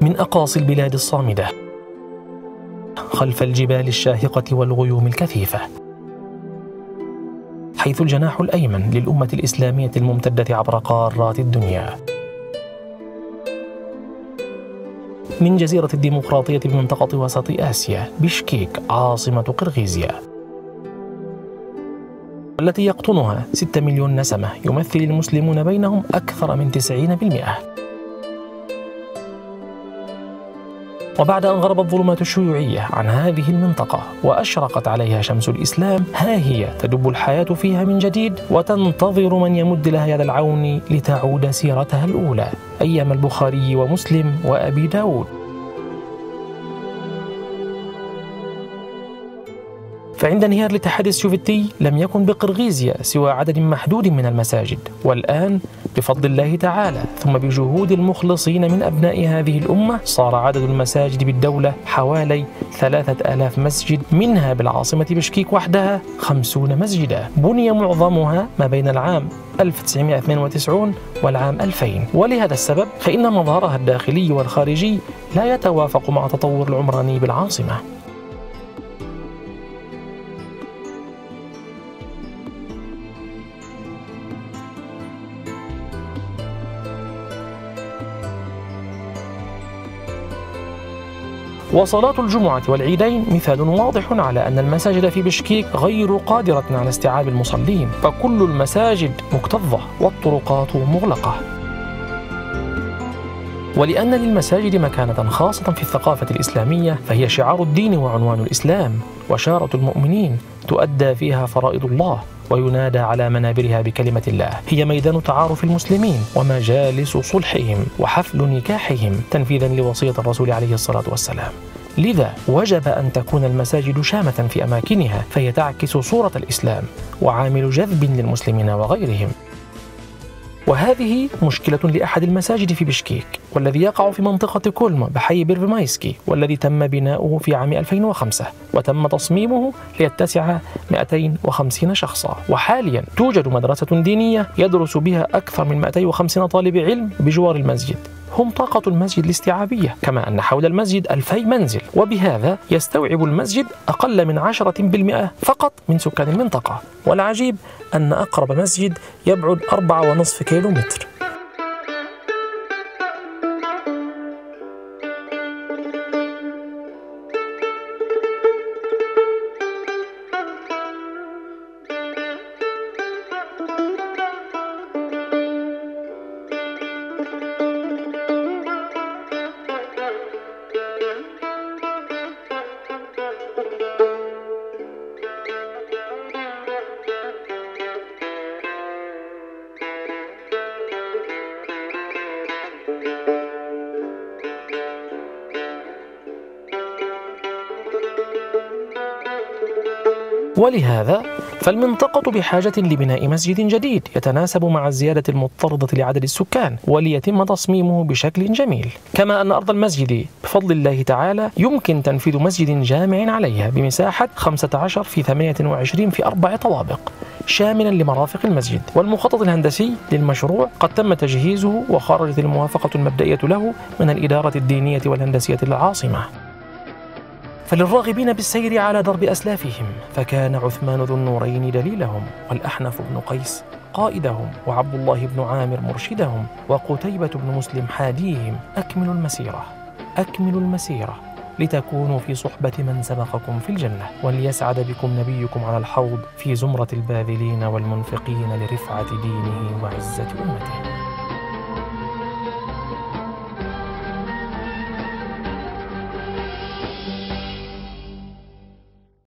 من أقاصي البلاد الصامدة خلف الجبال الشاهقة والغيوم الكثيفة حيث الجناح الأيمن للأمة الإسلامية الممتدة عبر قارات الدنيا. من جزيرة الديمقراطية بمنطقة وسط آسيا بشكيك عاصمة قرغيزيا التي يقطنها 6 مليون نسمة يمثل المسلمون بينهم أكثر من 90% وبعد أن غربت الظلمات الشيوعية عن هذه المنطقة وأشرقت عليها شمس الإسلام ها هي تدب الحياة فيها من جديد وتنتظر من يمد لها يد العون لتعود سيرتها الأولى أيام البخاري ومسلم وأبي داود. فعند انهيار الاتحاد السوفيتي لم يكن بقرغيزيا سوى عدد محدود من المساجد. والآن بفضل الله تعالى ثم بجهود المخلصين من أبناء هذه الأمة صار عدد المساجد بالدولة حوالي ثلاثة آلاف مسجد منها بالعاصمة بشكيك وحدها خمسون مسجدا. بني معظمها ما بين العام 1992 والعام 2000 ولهذا السبب فإن مظهرها الداخلي والخارجي لا يتوافق مع تطور العمراني بالعاصمة. وصلاة الجمعة والعيدين مثال واضح على أن المساجد في بشكيك غير قادرة على استيعاب المصلين فكل المساجد مكتظة والطرقات مغلقة. ولأن للمساجد مكانة خاصة في الثقافة الإسلامية فهي شعار الدين وعنوان الإسلام. وشارة المؤمنين تؤدى فيها فرائض الله وينادى على منابرها بكلمة الله. هي ميدان تعارف المسلمين ومجالس صلحهم وحفل نكاحهم تنفيذا لوصية الرسول عليه الصلاة والسلام. لذا وجب أن تكون المساجد شامة في أماكنها فهي تعكس صورة الإسلام وعامل جذب للمسلمين وغيرهم. وهذه مشكلة لأحد المساجد في بشكيك والذي يقع في منطقة كولما بحي بيرفمايسكي والذي تم بناؤه في عام 2005 وتم تصميمه ليتسع 250 شخصا. وحاليا توجد مدرسة دينية يدرس بها أكثر من 250 طالب علم بجوار المسجد. هم طاقة المسجد الاستيعابية كما أن حول المسجد ألفي منزل وبهذا يستوعب المسجد أقل من عشرة بالمئة فقط من سكان المنطقة. والعجيب أن أقرب مسجد يبعد أربعة ونصف كيلومتر. ولهذا فالمنطقة بحاجة لبناء مسجد جديد يتناسب مع الزيادة المضطردة لعدد السكان وليتم تصميمه بشكل جميل. كما أن أرض المسجد بفضل الله تعالى يمكن تنفيذ مسجد جامع عليها بمساحة 15 في 28 في أربع طوابق شاملا لمرافق المسجد. والمخطط الهندسي للمشروع قد تم تجهيزه وخرجت الموافقة المبدئية له من الإدارة الدينية والهندسية للعاصمة فللراغبين بالسير على درب أسلافهم فكان عثمان ذو النورين دليلهم والأحنف بن قيس قائدهم وعبد الله بن عامر مرشدهم وقتيبة بن مسلم حاديهم. أكملوا المسيرة أكملوا المسيرة. لتكونوا في صحبة من سبقكم في الجنة وليسعد بكم نبيكم على الحوض في زمرة الباذلين والمنفقين لرفعة دينه وعزة أمته.